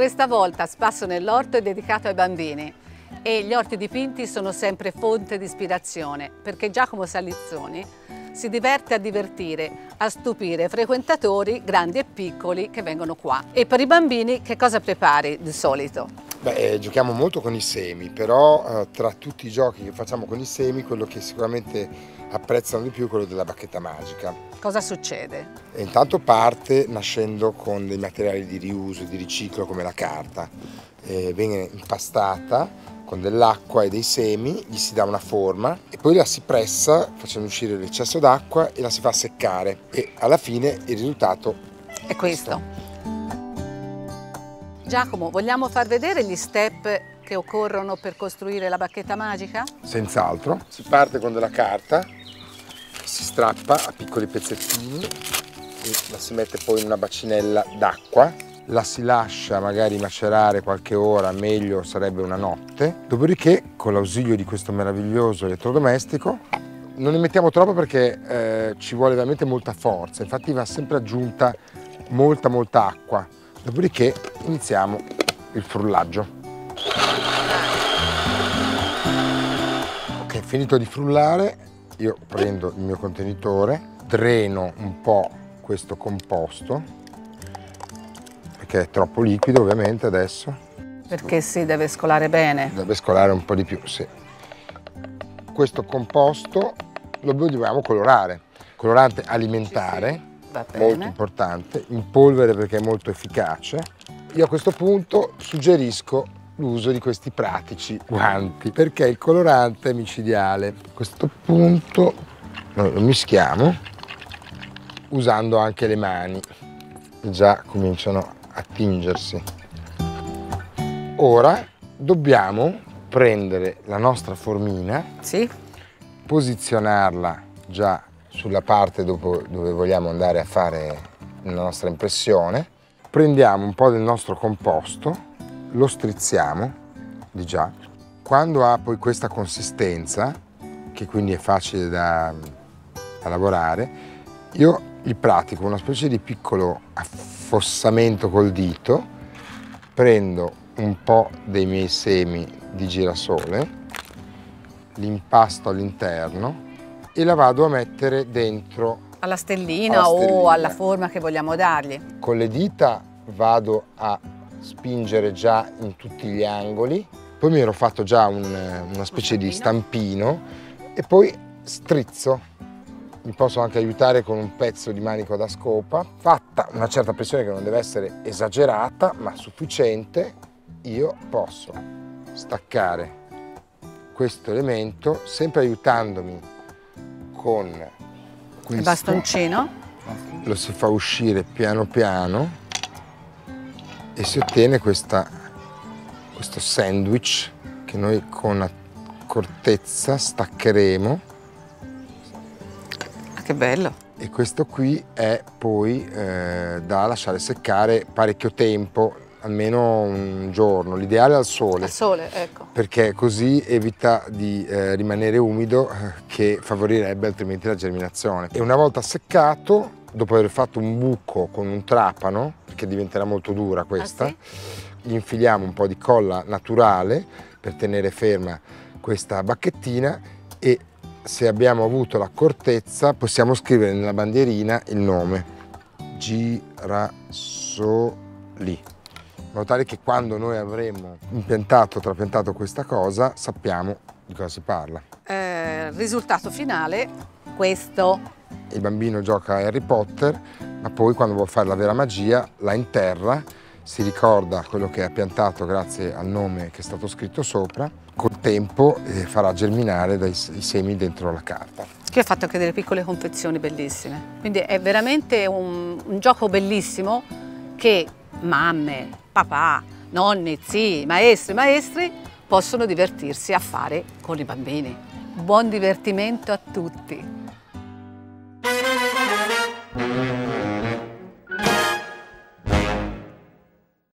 Questa volta Spasso nell'orto è dedicato ai bambini e gli orti dipinti sono sempre fonte di ispirazione perché Giacomo Salizzoni si diverte a divertire, a stupire frequentatori grandi e piccoli che vengono qua. E per i bambini che cosa prepari di solito? Beh, eh, giochiamo molto con i semi, però eh, tra tutti i giochi che facciamo con i semi, quello che sicuramente apprezzano di più è quello della bacchetta magica. Cosa succede? E intanto parte nascendo con dei materiali di riuso, di riciclo come la carta. Eh, viene impastata con dell'acqua e dei semi, gli si dà una forma e poi la si pressa facendo uscire l'eccesso d'acqua e la si fa seccare e alla fine il risultato è questo. Giacomo, vogliamo far vedere gli step che occorrono per costruire la bacchetta magica? Senz'altro. Si parte con della carta, si strappa a piccoli pezzettini la si mette poi in una bacinella d'acqua la si lascia magari macerare qualche ora, meglio sarebbe una notte, dopodiché con l'ausilio di questo meraviglioso elettrodomestico non ne mettiamo troppo perché eh, ci vuole veramente molta forza, infatti va sempre aggiunta molta molta acqua, dopodiché iniziamo il frullaggio. Ok, finito di frullare, io prendo il mio contenitore, dreno un po' questo composto perché è troppo liquido ovviamente adesso. Perché si deve scolare bene? Deve scolare un po' di più, sì. Questo composto lo dobbiamo colorare. Colorante alimentare. Molto importante, in polvere perché è molto efficace. Io a questo punto suggerisco l'uso di questi pratici guanti perché il colorante è micidiale. A questo punto noi lo mischiamo usando anche le mani già cominciano attingersi. Ora dobbiamo prendere la nostra formina, sì. posizionarla già sulla parte dove vogliamo andare a fare la nostra impressione, prendiamo un po' del nostro composto, lo strizziamo di già. Quando ha poi questa consistenza, che quindi è facile da, da lavorare, io gli pratico una specie di piccolo affossamento col dito, prendo un po' dei miei semi di girasole, li impasto all'interno e la vado a mettere dentro. Alla stellina, alla stellina. o alla forma che vogliamo dargli. Con le dita vado a spingere già in tutti gli angoli, poi mi ero fatto già un, una specie di stampino. E poi strizzo. Mi posso anche aiutare con un pezzo di manico da scopa, fatta una certa pressione che non deve essere esagerata ma sufficiente, io posso staccare questo elemento sempre aiutandomi con questo. Bastoncino. Lo si fa uscire piano piano e si ottiene questa, questo sandwich che noi con accortezza staccheremo che bello! E questo qui è poi eh, da lasciare seccare parecchio tempo, almeno un giorno, l'ideale al sole. Al sole, ecco. Perché così evita di eh, rimanere umido eh, che favorirebbe altrimenti la germinazione. E una volta seccato, dopo aver fatto un buco con un trapano, perché diventerà molto dura questa, ah, sì? gli infiliamo un po' di colla naturale per tenere ferma questa bacchettina e se abbiamo avuto l'accortezza possiamo scrivere nella bandierina il nome girasoli modo tale che quando noi avremo impiantato trapiantato questa cosa sappiamo di cosa si parla. Eh, risultato finale, questo. Il bambino gioca a Harry Potter, ma poi quando vuole fare la vera magia la interra, si ricorda quello che ha piantato grazie al nome che è stato scritto sopra col tempo eh, farà germinare dai, i semi dentro la carta. Qui ho fatto anche delle piccole confezioni bellissime, quindi è veramente un, un gioco bellissimo che mamme, papà, nonni, zii, maestri, maestri possono divertirsi a fare con i bambini. Buon divertimento a tutti!